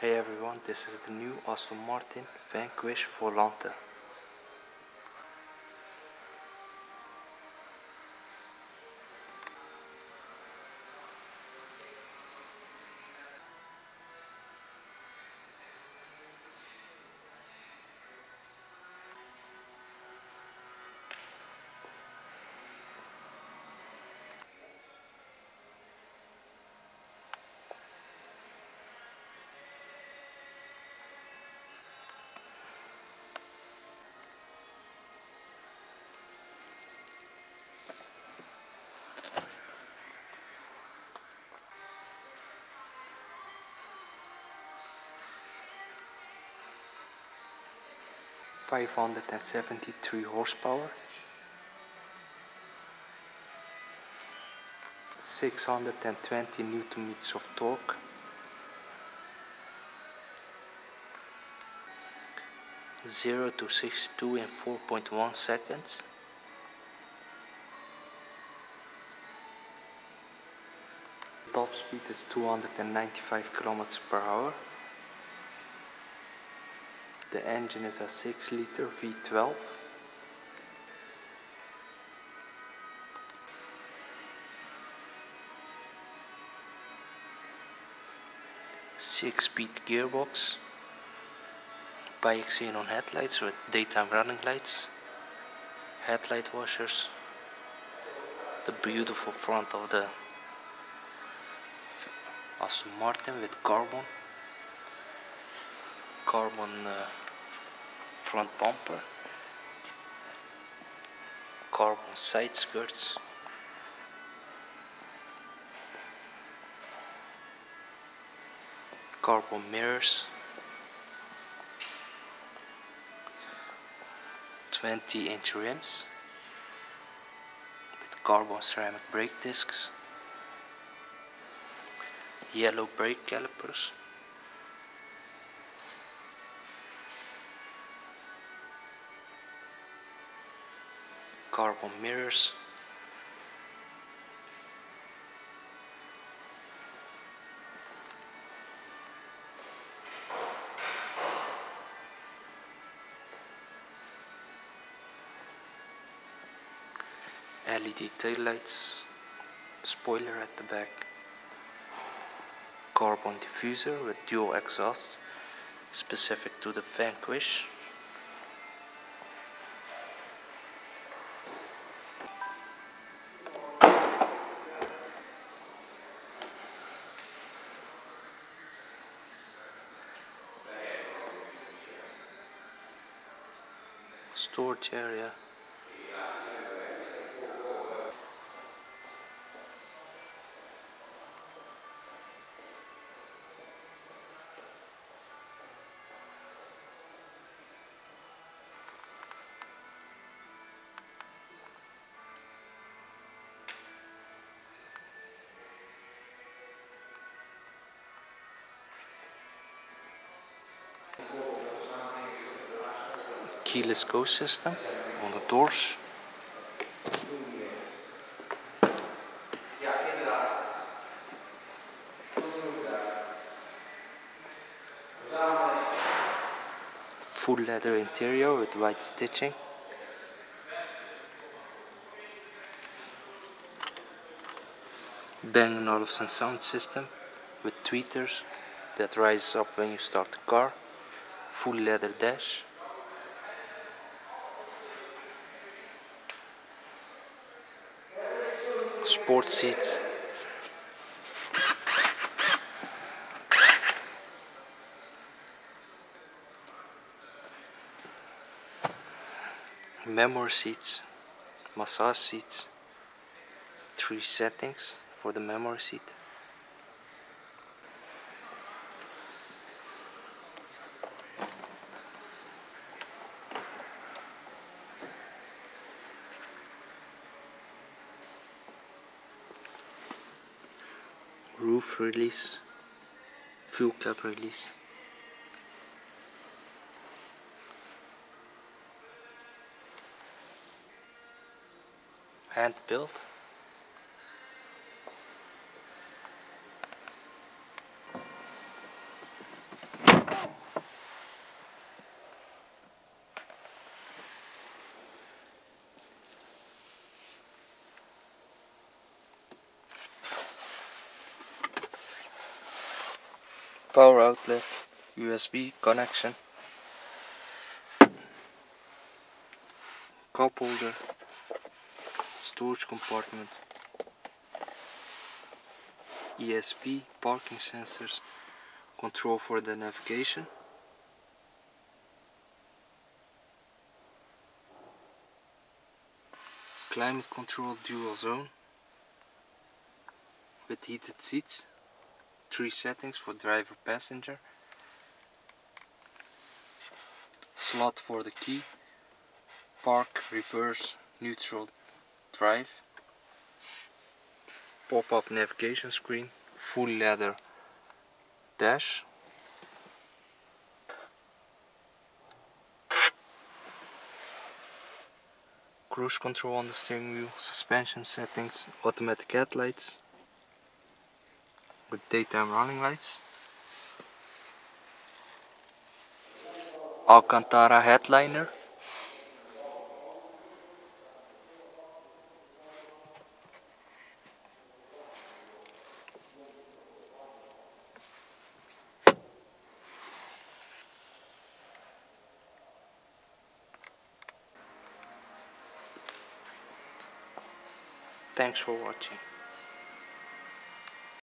Hey everyone, this is the new Aston Martin Vanquish Volante. Five hundred and seventy three horsepower. Six hundred and twenty newton meters of torque. Zero to sixty two in four point one seconds. Top speed is 295 kilometers per hour. The engine is a 6 liter V12. Six speed gearbox. Bi-xenon headlights with daytime running lights. Headlight washers. The beautiful front of the Aston Martin with carbon carbon uh, front bumper carbon side skirts. Carbon mirrors. 20 inch rims with carbon ceramic brake discs. Yellow brake calipers carbon mirrors. LED taillights spoiler at the back. Carbon diffuser with dual exhaust specific to the Vanquish storage area keyless go system on the doors. Full leather interior with white stitching. Bang & Olufsen sound system with tweeters that rises up when you start the car. Full leather dash. Sport seats. Memory seats, massage seats, three settings for the memory seat. Roof release, fuel cap release. Hand built. Power outlet USB connection. Cup holder storage compartment ESP parking sensors control for the navigation. Climate control dual zone with heated seats three settings for driver passenger. Slot for the key. Park reverse neutral drive. Pop-up navigation screen full leather dash. Cruise control on the steering wheel suspension settings automatic headlights with daytime running lights Alcantara headliner Thanks for watching.